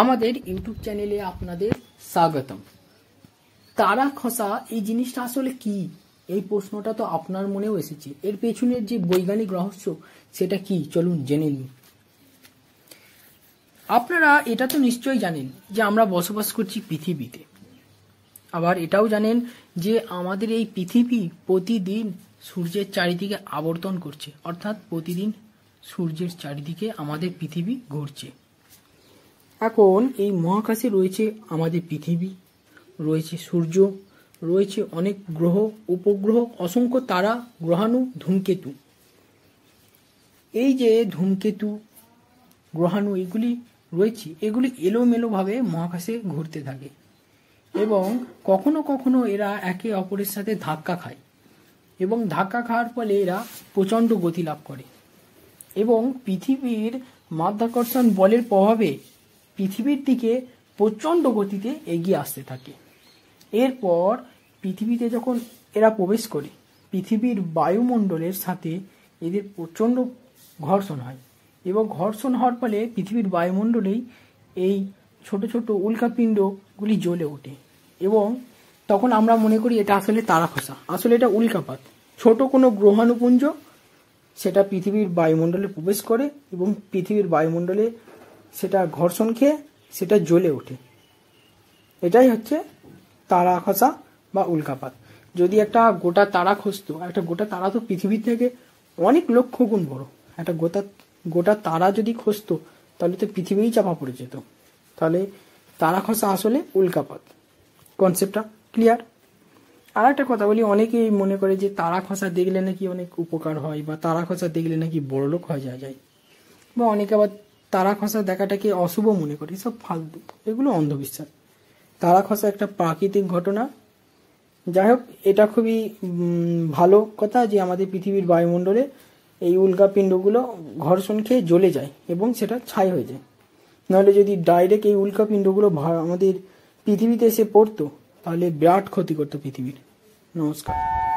আমাদের ইউটিউব চ্যানেলে আপনাদের স্বাগতম। তারা খসা এই জিনিসটা আসলে কি? এই প্রশ্নটা তো আপনার মনেও এসেছে। এর পেছনের যে বৈজ্ঞানিক রহস্য, সেটা কি? চলুন জেনে নিন আপনারা এটা তো নিশ্চয়ই জানেন যে আমরা বসবাস করছি পৃথিবীতে। আবার এটাও জানেন যে আমাদের এই পৃথিবী প্রতিদিন সূর্যের চারিদিকে আবর্তন করছে। অর্থাৎ প্রতিদিন সূর্যের চারিদিকে আমাদের পৃথিবী ঘুরছে। এখন এই মহাকাশে রয়েছে আমাদের পৃথিবী, রয়েছে সূর্য, রয়েছে অনেক গ্রহ, উপগ্রহ, অসংখ্য তারা, গ্রহাণু, ধূমকেতু। এই যে ধূমকেতু, গ্রহাণু, এগুলি রয়েছে, এগুলি এলোমেলোভাবে মহাকাশে ঘুরতে থাকে এবং কখনো কখনো এরা একে অপরের সাথে ধাক্কা খায় এবং ধাক্কা খাওয়ার ফলে এরা প্রচণ্ড গতি লাভ করে এবং পৃথিবীর মাধ্যাকর্ষণ বলের প্রভাবে পৃথিবীর দিকে প্রচণ্ড গতিতে এগিয়ে আসতে থাকে। এরপর পৃথিবীতে যখন এরা প্রবেশ করে, পৃথিবীর বায়ুমণ্ডলের সাথে এদের প্রচণ্ড ঘর্ষণ হয় এবং ঘর্ষণ হওয়ার ফলে পৃথিবীর বায়ুমণ্ডলেই এই ছোট ছোট উল্কাপিণ্ডগুলি জ্বলে ওঠে এবং তখন আমরা মনে করি এটা আসলে তারা খসা আসলে এটা উল্কাপাত। ছোট কোনো গ্রহাণুপুঞ্জ, সেটা পৃথিবীর বায়ুমণ্ডলে প্রবেশ করে এবং পৃথিবীর বায়ুমণ্ডলে সেটা ঘর্ষণ খেয়ে সেটা জ্বলে ওঠে। এটাই হচ্ছে তারা খসা বা উল্কাপাত। যদি একটা গোটা তারা খসতো, একটা গোটা তারা তো পৃথিবীর থেকে অনেক লক্ষ গুণ বড়। একটা গোটা গোটা তারা যদি খসতো, তাহলে তো পৃথিবীই চাপা পড়ে যেত। তাহলে তারা খসা আসলে উল্কাপাত। কনসেপ্টটা ক্লিয়ার? আর একটা কথা বলি, অনেকেই মনে করে যে তারা খসা দেখলে নাকি অনেক উপকার হয়, বা তারা খসা দেখলে নাকি বড়লোক হয়ে যাওয়া যায় বা অনেকে আবার তারা খসা দেখাটাকে অশুভ মনে করে? সব ফালতু। এগুলো অন্ধবিশ্বাস। তারা খসা একটা প্রাকৃতিক ঘটনা। যাই হোক, এটা খুবই ভালো কথা যে আমাদের পৃথিবীর বায়ুমণ্ডলে এই উল্কাপিণ্ডগুলো ঘর্ষণ খেয়ে জ্বলে যায় এবং সেটা ছাই হয়ে যায়। নাহলে যদি ডাইরেক্ট এই উল্কাপিণ্ডগুলো আমাদের পৃথিবীতে এসে পড়তো, তাহলে বিরাট ক্ষতি করতো পৃথিবীর। নমস্কার।